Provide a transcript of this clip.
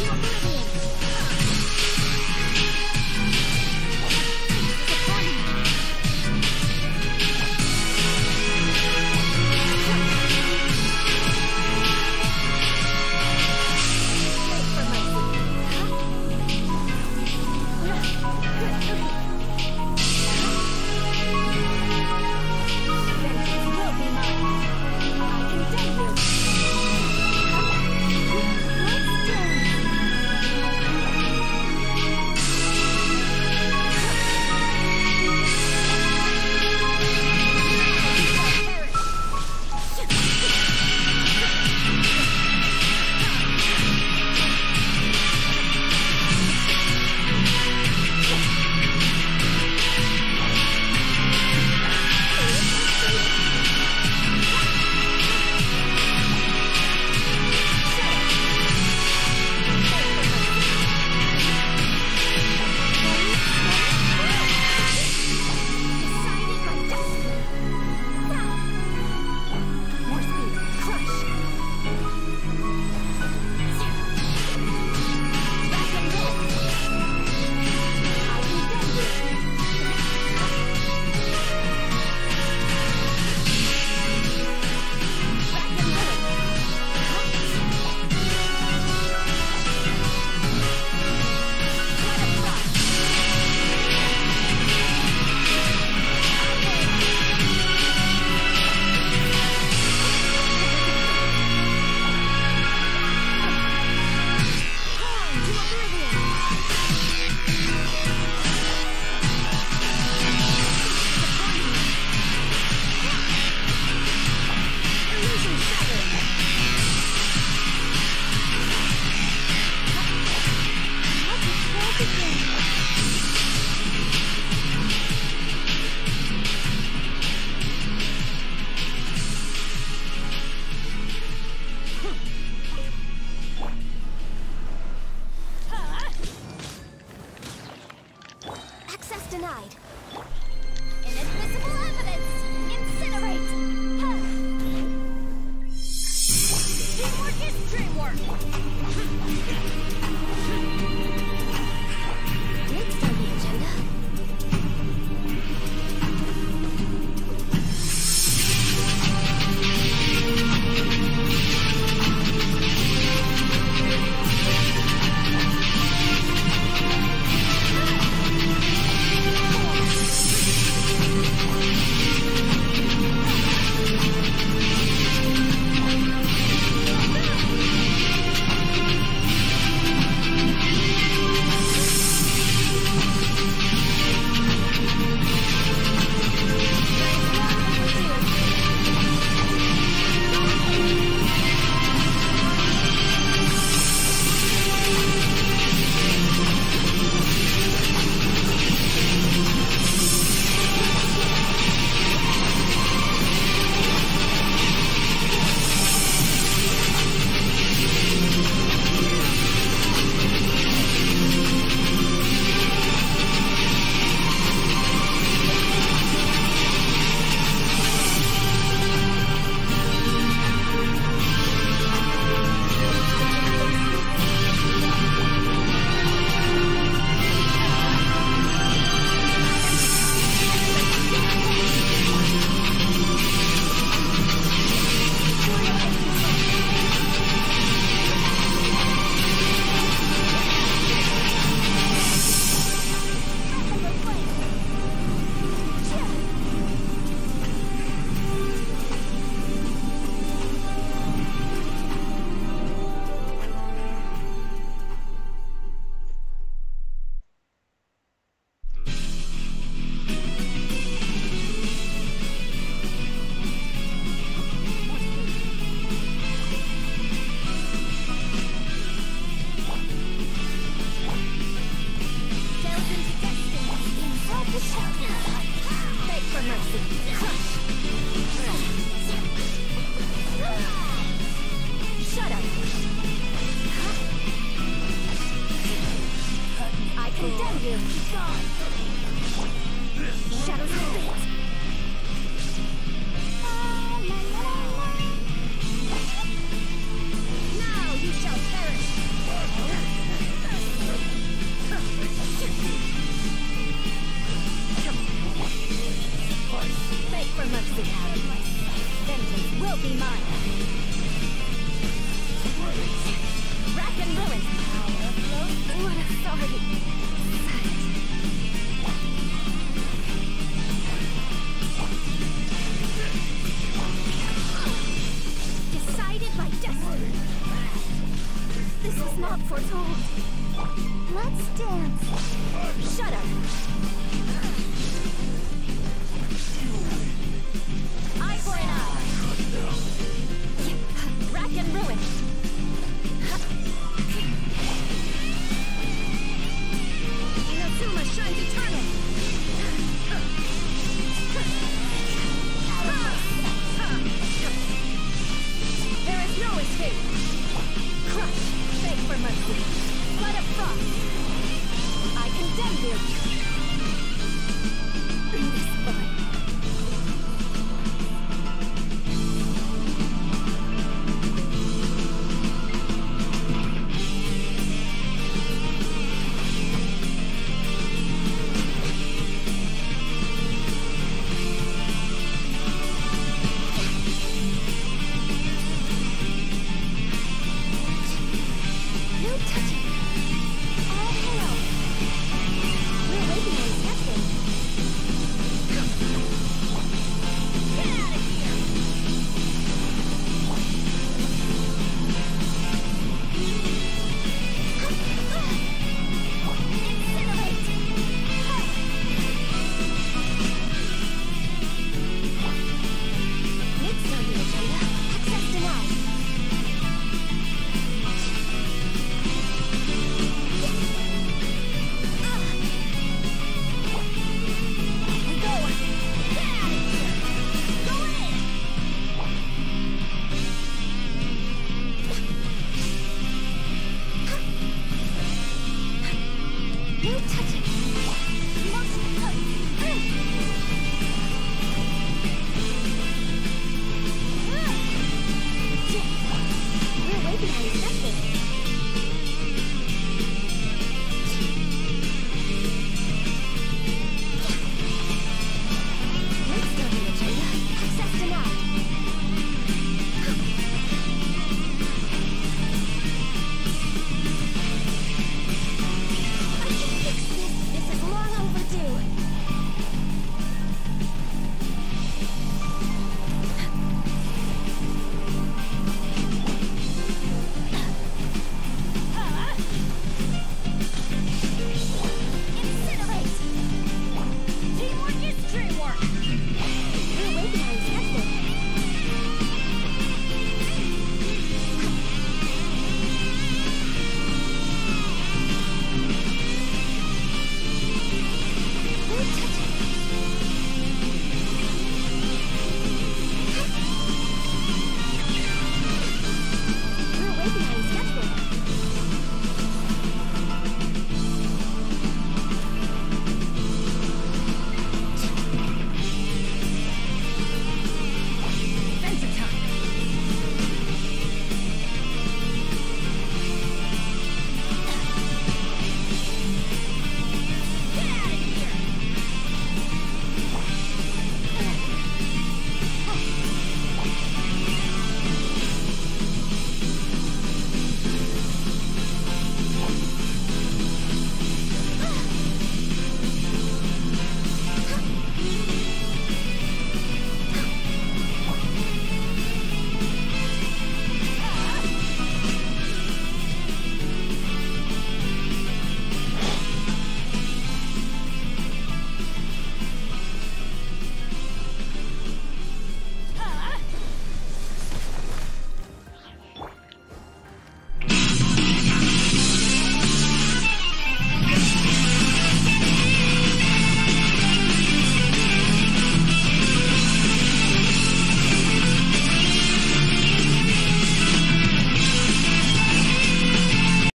Let's his dream work. This is not foretold. Let's dance.